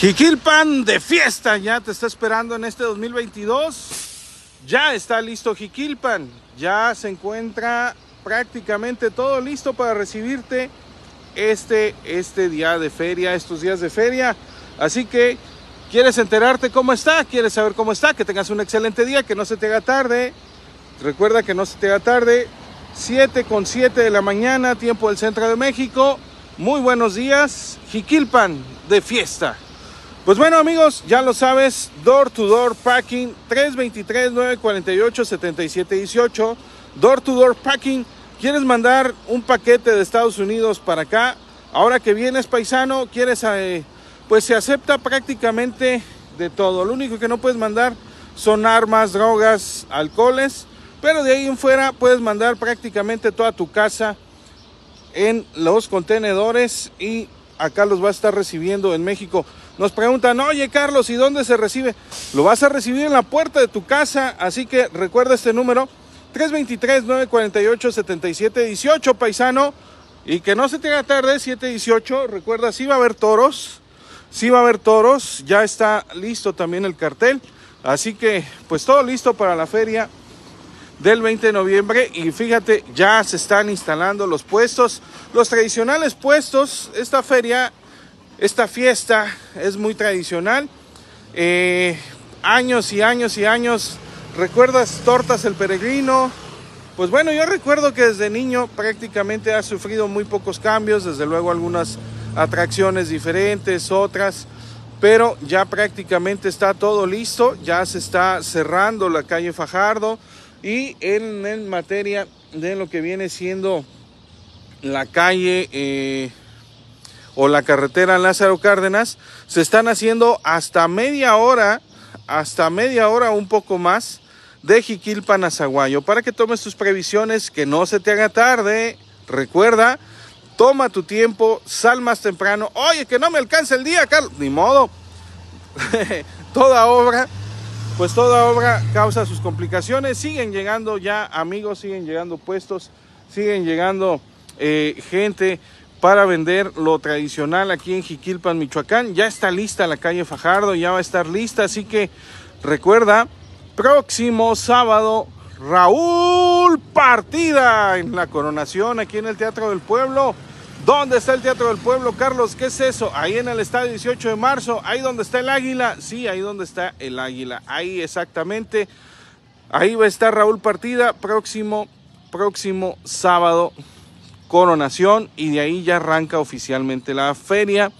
Jiquilpan de fiesta ya te está esperando en este 2022. Ya está listo Jiquilpan. Ya se encuentra prácticamente todo listo para recibirte este, este día de feria, estos días de feria. Así que, ¿quieres enterarte cómo está? ¿Quieres saber cómo está? Que tengas un excelente día, que no se te haga tarde. Recuerda que no se te haga tarde. 7 con 7 de la mañana, tiempo del centro de México. Muy buenos días. Jiquilpan de fiesta. Pues bueno amigos, ya lo sabes, Door to Door Packing 323-948-7718. Door to Door Packing, ¿quieres mandar un paquete de Estados Unidos para acá? Ahora que vienes paisano, quieres, eh, pues se acepta prácticamente de todo. Lo único que no puedes mandar son armas, drogas, alcoholes, pero de ahí en fuera puedes mandar prácticamente toda tu casa en los contenedores y acá los va a estar recibiendo en México. Nos preguntan, oye Carlos, ¿y dónde se recibe? Lo vas a recibir en la puerta de tu casa, así que recuerda este número, 323-948-7718, paisano, y que no se tenga tarde, 718, recuerda, sí va a haber toros, sí va a haber toros, ya está listo también el cartel, así que pues todo listo para la feria del 20 de noviembre. Y fíjate, ya se están instalando los puestos, los tradicionales puestos, esta feria esta fiesta es muy tradicional. Eh, años y años y años. ¿Recuerdas Tortas el Peregrino? Pues bueno, yo recuerdo que desde niño prácticamente ha sufrido muy pocos cambios, desde luego algunas atracciones diferentes, otras, pero ya prácticamente está todo listo, ya se está cerrando la calle Fajardo y en, materia de lo que viene siendo la calle eh, o la carretera Lázaro Cárdenas, se están haciendo hasta media hora, hasta media hora un poco más de Jiquilpan a para que tomes tus previsiones, que no se te haga tarde. Recuerda, toma tu tiempo, sal más temprano. Oye, que no me alcance el día, Carlos. Ni modo. toda obra, pues toda obra causa sus complicaciones. Siguen llegando ya amigos, siguen llegando puestos, siguen llegando eh, gente para vender lo tradicional aquí en Jiquilpan, Michoacán. Ya está lista la calle Fajardo, ya va a estar lista, así que recuerda, próximo sábado, Raúl Partida en la coronación aquí en el Teatro del Pueblo. ¿Dónde está el Teatro del Pueblo, Carlos? ¿Qué es eso? Ahí en el estadio 18 de marzo, ahí donde está el águila. Sí, ahí donde está el águila. Ahí exactamente. Ahí va a estar Raúl Partida próximo, próximo sábado coronación y de ahí ya arranca oficialmente la feria.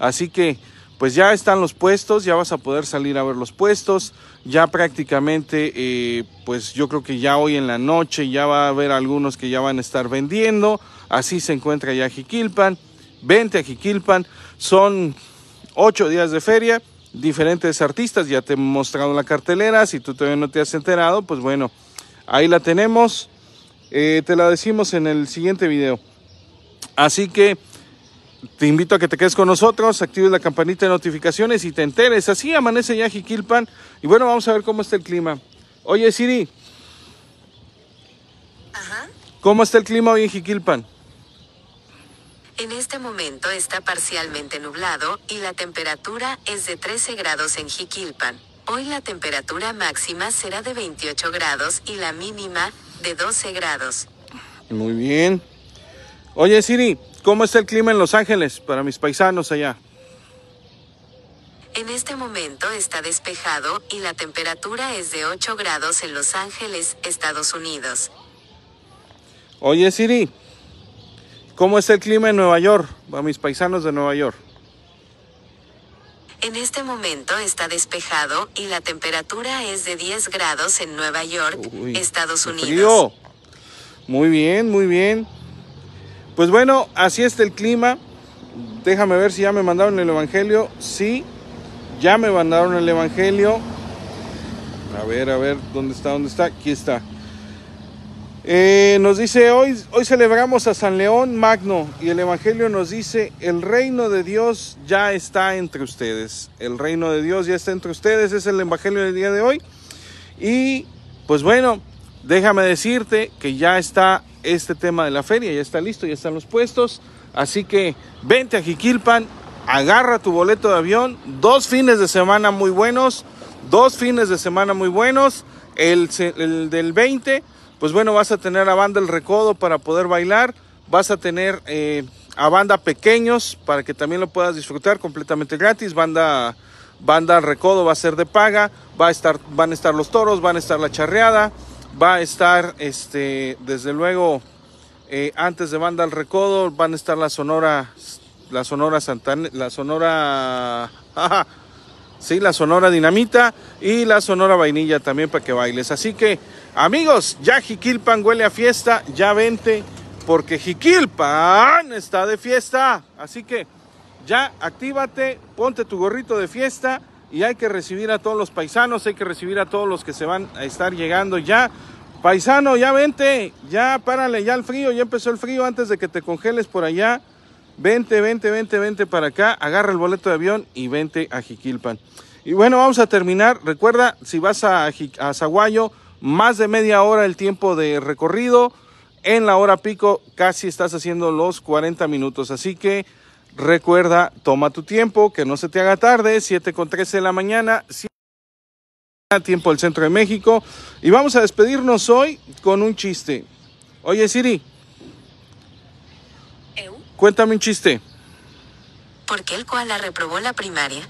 Así que pues ya están los puestos, ya vas a poder salir a ver los puestos, ya prácticamente eh, pues yo creo que ya hoy en la noche ya va a haber algunos que ya van a estar vendiendo, así se encuentra ya Jiquilpan, vente a Jiquilpan, son ocho días de feria, diferentes artistas, ya te he mostrado la cartelera, si tú todavía no te has enterado, pues bueno, ahí la tenemos, eh, te la decimos en el siguiente video. Así que te invito a que te quedes con nosotros, actives la campanita de notificaciones y te enteres. Así amanece ya Jiquilpan. Y bueno, vamos a ver cómo está el clima. Oye, Siri. Ajá. ¿Cómo está el clima hoy en Jiquilpan? En este momento está parcialmente nublado y la temperatura es de 13 grados en Jiquilpan. Hoy la temperatura máxima será de 28 grados y la mínima de 12 grados. Muy bien. Oye Siri, ¿cómo está el clima en Los Ángeles para mis paisanos allá? En este momento está despejado y la temperatura es de 8 grados en Los Ángeles, Estados Unidos. Oye Siri, ¿cómo está el clima en Nueva York para mis paisanos de Nueva York? En este momento está despejado y la temperatura es de 10 grados en Nueva York, Estados Unidos. Frío. Muy bien, muy bien. Pues bueno, así está el clima. Déjame ver si ya me mandaron el Evangelio. Sí, ya me mandaron el Evangelio. A ver, a ver, ¿dónde está? ¿Dónde está? Aquí está. Eh, nos dice hoy, hoy celebramos a San León Magno y el Evangelio nos dice, el reino de Dios ya está entre ustedes. El reino de Dios ya está entre ustedes, es el Evangelio del día de hoy. Y pues bueno, déjame decirte que ya está este tema de la feria, ya está listo, ya están los puestos. Así que vente a Jiquilpan, agarra tu boleto de avión, dos fines de semana muy buenos, dos fines de semana muy buenos, el, del 20, pues bueno, vas a tener a banda El Recodo para poder bailar, vas a tener eh, a banda Pequeños para que también lo puedas disfrutar completamente gratis, banda... Banda Recodo va a ser de paga, va a estar, van a estar los toros, van a estar la charreada, va a estar, este, desde luego, eh, antes de Banda El Recodo, van a estar la Sonora la Sonora Santana, la Sonora, sí, la Sonora Dinamita y la Sonora Vainilla también para que bailes. Así que, amigos, ya Jiquilpan huele a fiesta, ya vente, porque Jiquilpan está de fiesta. Así que, ya actívate, ponte tu gorrito de fiesta y hay que recibir a todos los paisanos, hay que recibir a todos los que se van a estar llegando ya. Paisano, ya vente, ya párale, ya el frío, ya empezó el frío antes de que te congeles por allá. Vente, vente, vente, vente para acá, agarra el boleto de avión y vente a Jiquilpan. Y bueno, vamos a terminar. Recuerda, si vas a, a más de media hora el tiempo de recorrido. En la hora pico casi estás haciendo los 40 minutos. Así que recuerda, toma tu tiempo, que no se te haga tarde. 7 con 13 de la mañana. Tiempo del centro de México. Y vamos a despedirnos hoy con un chiste. Oye, Siri. Cuéntame un chiste. ¿Por qué el koala reprobó la primaria?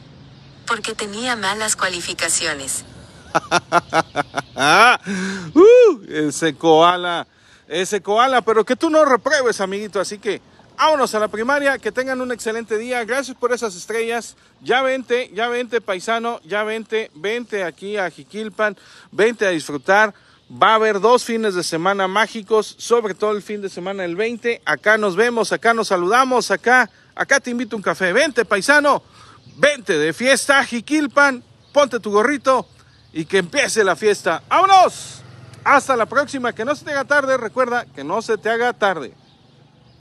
Porque tenía malas cualificaciones. uh, ese koala, ese koala, pero que tú no repruebes, amiguito. Así que vámonos a la primaria, que tengan un excelente día. Gracias por esas estrellas. Ya vente, ya vente, paisano, ya vente, vente aquí a Jiquilpan, vente a disfrutar. Va a haber dos fines de semana mágicos, sobre todo el fin de semana el 20. Acá nos vemos, acá nos saludamos, acá, acá te invito a un café. Vente, paisano, vente de fiesta, Jiquilpan, ponte tu gorrito y que empiece la fiesta. ¡Vámonos! Hasta la próxima, que no se te haga tarde, recuerda que no se te haga tarde.